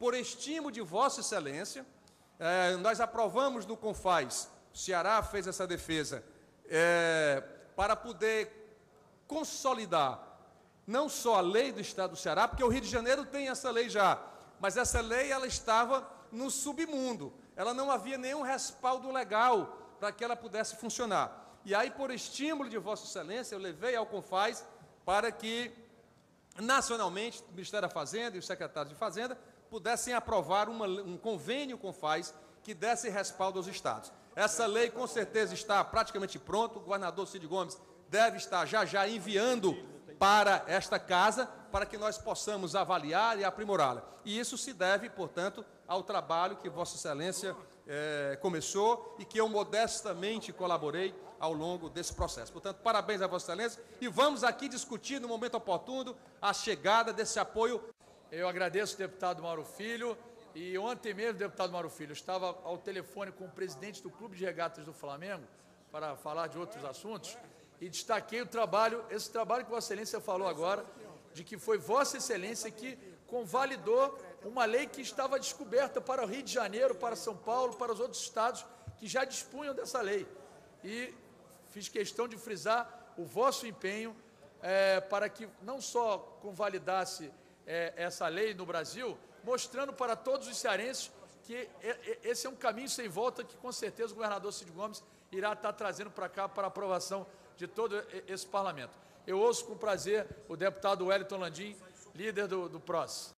por estímulo de Vossa Excelência, é, nós aprovamos no Confaz, o Ceará fez essa defesa, é, para poder consolidar não só a lei do Estado do Ceará, porque o Rio de Janeiro tem essa lei já, mas essa lei ela estava no submundo, ela não havia nenhum respaldo legal para que ela pudesse funcionar. E aí, por estímulo de Vossa Excelência, eu levei ao Confaz para que, nacionalmente, o Ministério da Fazenda e os secretários de Fazenda pudessem aprovar uma, um convênio Confaz que desse respaldo aos estados. Essa lei, com certeza, está praticamente pronta. O governador Cid Gomes deve estar já já enviando para esta casa, para que nós possamos avaliar e aprimorá-la. E isso se deve, portanto, ao trabalho que Vossa Excelência eh, começou e que eu modestamente colaborei ao longo desse processo. Portanto, parabéns a Vossa Excelência e vamos aqui discutir no momento oportuno a chegada desse apoio. Eu agradeço o deputado Mauro Filho e ontem mesmo, deputado Mauro Filho, estava ao telefone com o presidente do Clube de Regatas do Flamengo para falar de outros assuntos e destaquei o trabalho, esse trabalho que Vossa Excelência falou agora, de que foi Vossa Excelência que convalidou uma lei que estava descoberta para o Rio de Janeiro, para São Paulo, para os outros estados que já dispunham dessa lei. E fiz questão de frisar o vosso empenho é, para que não só convalidasse é, essa lei no Brasil, mostrando para todos os cearenses que esse é um caminho sem volta que com certeza o governador Cid Gomes irá estar trazendo para cá para aprovação de todo esse parlamento. Eu ouço com prazer o deputado Wellington Landim, líder do, do PROS.